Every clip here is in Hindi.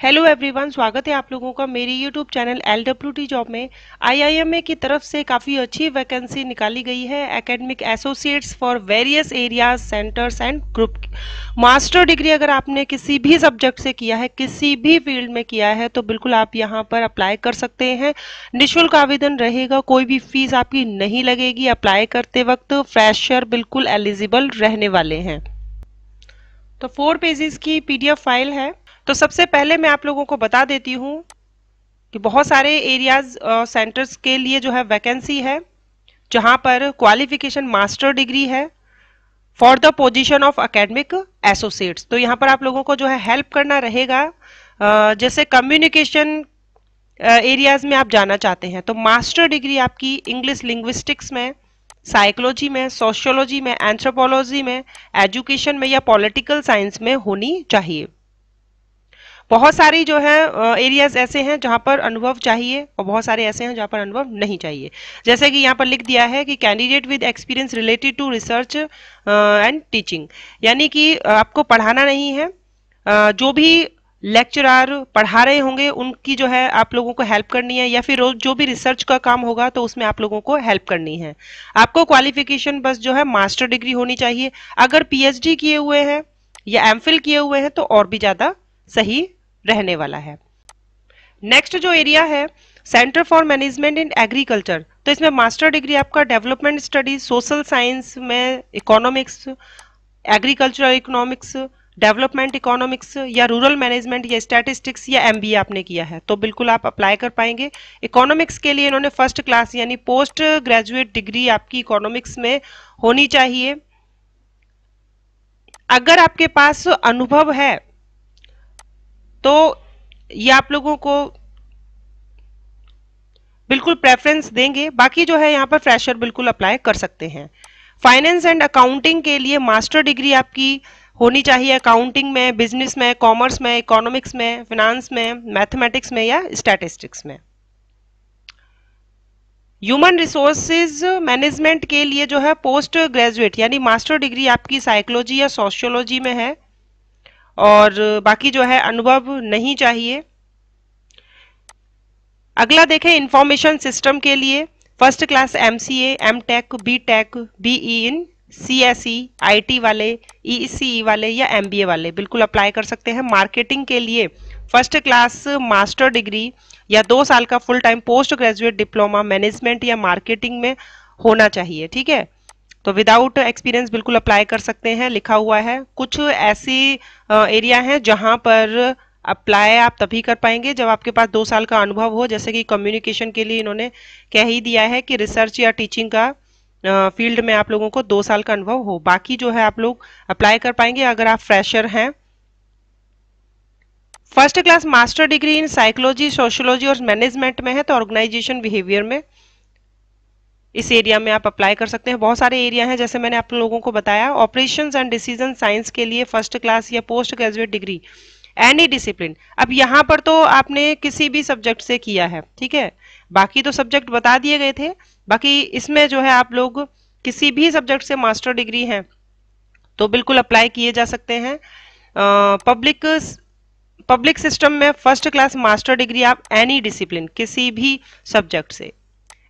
हेलो एवरीवन स्वागत है आप लोगों का मेरी YouTube channel L W T job में। आईआईएमए की तरफ़ से काफ़ी अच्छी वैकेंसी निकाली गई है। Academic associates for various areas centres and group master degree अगर आपने किसी भी सब्जेक्ट से किया है, किसी भी फ़ील्ड में किया है तो बिल्कुल आप यहाँ पर अप्लाई कर सकते हैं। निःशुल्क आवेदन रहेगा, कोई भी फ़ीस आपकी नहीं लगेगी। अप्लाई करते वक्त फ्रेशर बिल्कुल एलिजिबल रहने वाले हैं। तो फोर पेजेस की पीडीएफ फ़ाइल है। तो सबसे पहले मैं आप लोगों को बता देती हूँ कि बहुत सारे एरियाज़ सेंटर्स के लिए जो है वैकेंसी है, जहाँ पर क्वालिफिकेशन मास्टर डिग्री है for the position of academic associates तो यहाँ पर आप लोगों को जो है हेल्प करना रहेगा। जैसे कम्युनिकेशन एरियाज़ में आप जाना चाहते हैं तो मास्टर डिग्री आपकी इंग्लिश लिंग्विस्टिक्स में साइकोलॉजी में सोशियोलॉजी में एंथ्रोपोलॉजी में एजुकेशन में या पॉलिटिकल साइंस में होनी चाहिए। बहुत सारी जो है एरियाज़ ऐसे हैं जहाँ पर अनुभव चाहिए और बहुत सारे ऐसे हैं जहाँ पर अनुभव नहीं चाहिए। जैसे कि यहाँ पर लिख दिया है कि candidate with experience related to research and teaching यानी कि आपको पढ़ाना नहीं है जो भी लेक्चरर पढ़ा रहे होंगे, उनकी जो है आप लोगों को हेल्प करनी है या फिर जो भी रिसर्च का काम होगा तो उसमें आप लोगों को हेल्प करनी है। आपको क्वालिफिकेशन बस जो है मास्टर डिग्री होनी चाहिए। अगर पीएचडी किए हुए हैं या एमफिल किए हुए हैं तो और भी ज़्यादा सही रहने वाला है। नेक्स्ट जो एरिया है centre for management in agriculture तो इसमें मास्टर डिग्री आपका डेवलपमेंट स्टडीज़ सोशल साइंस में economics agricultural economics development economics या रूरल मैनेजमेंट या स्टैटिस्टिक्स या एमबीए आपने किया है। तो बिल्कुल आप अप्लाई कर पाएँगे। इकोनॉमिक्स के लिए इन्होंने फ़र्स्ट क्लास यानी पोस्ट ग्रेजुएट डिग्री आपकी इकोनॉमिक्स में होनी चाहिए। अगर आपके पास अनुभव है तो ये आप लोगों को बिल्कुल प्रेफरेंस देंगे। बाकी जो है, यहाँ पर फ्रेशर बिल्कुल अप्लाई कर सकते हैं। फाइनेंस एंड अकाउंटिंग के लिए मास्टर डिग्री आपकी होनी चाहिए अकाउंटिंग में बिज़नेस में कॉमर्स में इकोनॉमिक्स में फिनांस में मैथमेटिक्स में या स्टैटिस्टिक्स में। ह्यूमन रिसोर्सेज मैनेजमेंट के लिए जो है पोस्ट ग्रेजुएट यानी मास्टर डिग्री आपकी साइकोलॉजी या सोशियोलॉजी में है। और बाकी जो है अनुभव नहीं चाहिए। अगला देखें इंफॉर्मेशन सिस्टम के लिए। First class M C M tech B tech BE in C S E I T वाले ई सी ई वाले या एम बी ए वाले, बिल्कुल अप्लाई कर सकते हैं मार्केटिंग के लिए। फ़र्स्ट क्लास मास्टर डिग्री या दो साल का full time post graduate diploma management या मार्केटिंग में होना चाहिए, ठीक है? तो विदाउट एक्सपीरियंस बिल्कुल अप्लाई कर सकते हैं, लिखा हुआ है। कुछ ऐसी एरिया हैं जहाँ पर अप्लाई आप तभी कर पाएँगे जब आपके पास दो साल का अनुभव हो। जैसे कि कम्युनिकेशन के लिए इन्होंने कह ही दिया है कि रिसर्च या टीचिंग का फ़ील्ड में आप लोगों को दो साल का अनुभव हो। बाकी जो है आप लोग अप्लाई कर पाएँगे अगर आप फ्रेशर हैं। First class master degree in psychology sociology और मैनेजमेंट में है तो ऑर्गेनाइजेशन बिहेवियर में। इस एरिया में आप अप्लाई कर सकते हैं। बहुत सारे एरिया हैं, जैसे मैंने आप लोगों को बताया ऑपरेशंस एंड डिसीज़न साइंस के लिए फ़र्स्ट क्लास या post graduate degree any discipline अब यहाँ पर तो आपने किसी भी सब्जेक्ट से किया है, ठीक है? बाकी तो सब्जेक्ट बता दिए गए थे। बाकी इसमें जो है आप लोग किसी भी सब्जेक्ट से मास्टर डिग्री है तो बिल्कुल अप्लाई किए जा सकते हैं। पब्लिक पब्लिक सिस्टम में फ़र्स्ट क्लास मास्टर डिग्री आप एनी डिसिप्लिन किसी भी सब्जेक्ट से।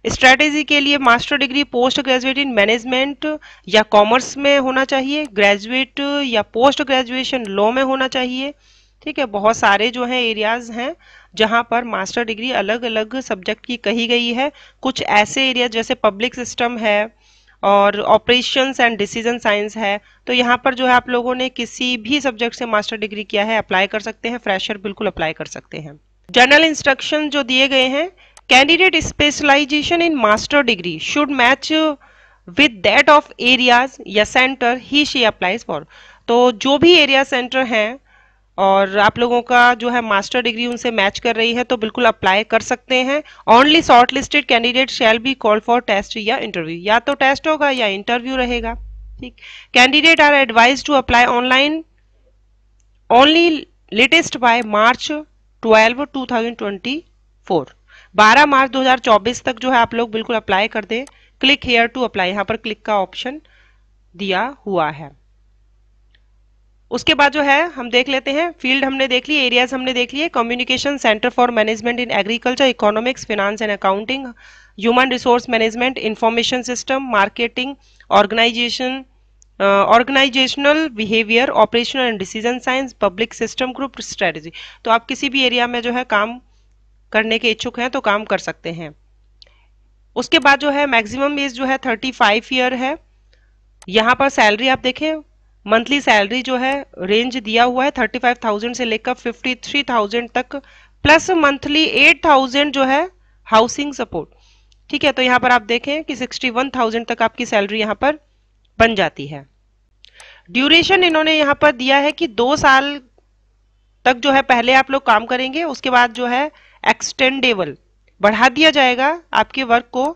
स्ट्रेटेजी के लिए master degree, post graduate in management या कॉमर्स में होना चाहिए, ग्रेजुएट या पोस्ट ग्रेजुएशन लॉ में होना चाहिए। ठीक है, बहुत सारे जो हैं एरियाज़ हैं जहाँ पर मास्टर डिग्री अलग अलग सब्जेक्ट की कही गई है। कुछ ऐसे एरिया जैसे पब्लिक सिस्टम है और ऑपरेशंस एंड डिसीज़न साइंस है। तो यहाँ पर जो है आप लोगों ने किसी भी सब्जेक्ट से मास्टर डिग्री किया है अप्लाई कर सकते हैं फ्रेशर बिल्कुल अप्लाई कर सकते हैं। जनरल इंस्ट्रक्शन जो दिए गए हैं Candidate specialization in master degree should match with that of areas या center he, she applies for. तो जो भी एरिया सेंटर हैं और आप लोगों का जो है मास्टर डिग्री उनसे मैच कर रही है तो बिल्कुल अप्लाई कर सकते हैं। Only shortlisted candidate shall be call for test या इंटरव्यू या तो टेस्ट होगा या इंटरव्यू रहेगा। ठीक? Candidate are advise to apply online only latest by March twelve two thousand twenty four 12 मार्च 2024 तक जो है आप लोग बिल्कुल अप्लाई कर दें। क्लिक हेयर टू अप्लाई यहाँ पर क्लिक का ऑप्शन दिया हुआ है। उसके बाद जो है, हम देख लेते हैं। फ़ील्ड हमने देख ली एरियाज़ हमने देख लिए। Communication centre for management in agriculture economics finance and accounting human resource management information system marketing organisation organisational behaviour operational and decision science public system group strategy तो आप किसी भी एरिया में जो है काम करने के इच्छुक हैं तो काम कर सकते हैं। उसके बाद जो है मैक्सिमम एज जो है थर्टी फाइव ईयर है। यहाँ पर सैलरी आप देखें मंथली सैलरी जो है रेंज दिया हुआ है थर्टी फाइव थाउज़ेंड से लेकर फिफ्टी थ्री थाउज़ेंड तक प्लस मंथली एट थाउज़ेंड जो है हाउसिंग सपोर्ट ठीक है तो यहाँ पर आप देखें कि सिक्सटी वन थाउज़ेंड तक आपकी सैलरी यहाँ पर बन जाती है। ड्यूरेशन इन्होंने यहाँ पर दिया है कि दो साल तक जो है, पहले आप लोग काम करेंगे, उसके बाद जो है एक्सटेंडेबल बढ़ा दिया जाएगा आपके वर्क को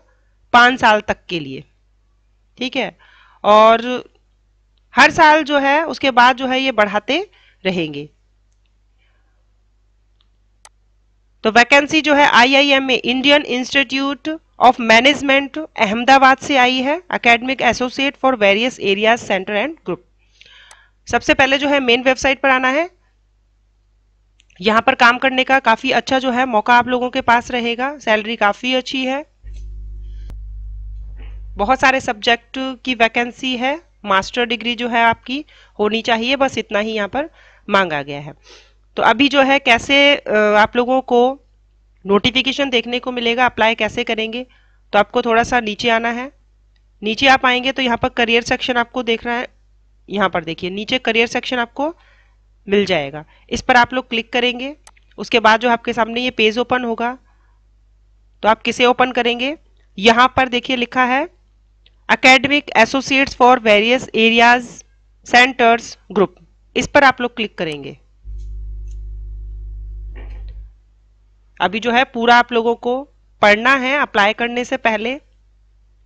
पाँच साल तक के लिए। ठीक है? और हर साल जो है, उसके बाद जो है, ये बढ़ाते रहेंगे। तो वैकेंसी जो है आईआईएम में इंडियन इंस्टीट्यूट ऑफ़ मैनेजमेंट अहमदाबाद से आई है academic associate for various areas centre and group सबसे पहले जो है मेन वेबसाइट पर आना है। यहाँ पर काम करने का काफ़ी अच्छा जो है मौका आप लोगों के पास रहेगा। सैलरी काफ़ी अच्छी है। बहुत सारे सब्जेक्ट की वैकेंसी है। मास्टर डिग्री जो है आपकी होनी चाहिए। बस इतना ही यहाँ पर मांगा गया है। तो अभी जो है कैसे आप लोगों को नोटिफिकेशन देखने को मिलेगा अप्लाई कैसे करेंगे? तो आपको थोड़ा सा नीचे आना है। नीचे आप आएँगे तो यहाँ पर करियर सेक्शन आपको देख रहा है। यहाँ पर देखिए, नीचे करियर सेक्शन आपको मिल जाएगा। इस पर आप लोग क्लिक करेंगे। उसके बाद जो आपके सामने ये पेज ओपन होगा तो आप किसे ओपन करेंगे? यहाँ पर देखिए लिखा है academic associates for various areas centres group इस पर आप लोग क्लिक करेंगे। अभी जो है पूरा आप लोगों को पढ़ना है, अप्लाई करने से पहले।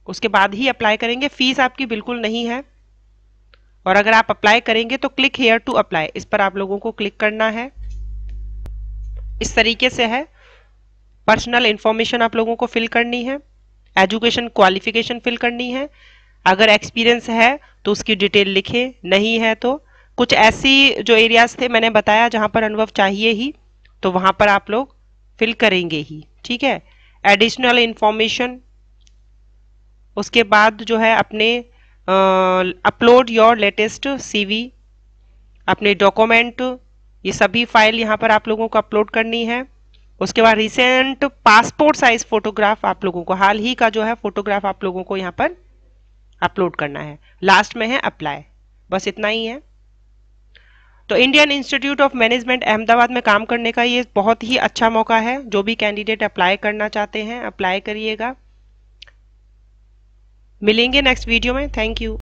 उसके बाद ही अप्लाई करेंगे। फ़ीस आपकी बिल्कुल नहीं है। और अगर आप अप्लाई करेंगे तो क्लिक हेयर टू अप्लाई इस पर आप लोगों को क्लिक करना है। इस तरीके से है। पर्सनल इंफॉर्मेशन आप लोगों को फिल करनी है। एजुकेशन क्वालिफिकेशन फिल करनी है। अगर एक्सपीरियंस है तो उसकी डिटेल लिखे। नहीं है तो कुछ ऐसी जो एरियाज़ थे मैंने बताया जहाँ पर अनुभव चाहिए ही तो वहाँ पर आप लोग फिल करेंगे ही। ठीक है? एडिशनल इंफॉर्मेशन उसके बाद जो है अपने अपलोड योर लेटेस्ट सीवी अपने डॉक्यूमेंट ये सभी फ़ाइल यहाँ पर आप लोगों को अपलोड करनी है। उसके बाद रिसेंट पासपोर्ट साइज़ फोटोग्राफ आप लोगों को, हाल ही का जो है फोटोग्राफ आप लोगों को यहाँ पर अपलोड करना है। लास्ट में है अप्लाई बस इतना ही है। तो इंडियन इंस्टीट्यूट ऑफ़ मैनेजमेंट अहमदाबाद में काम करने का ये बहुत ही अच्छा मौका है। जो भी कैंडिडेट अप्लाई करना चाहते हैं अप्लाई करिएगा। मिलेंगे नेक्स्ट वीडियो में. Thank you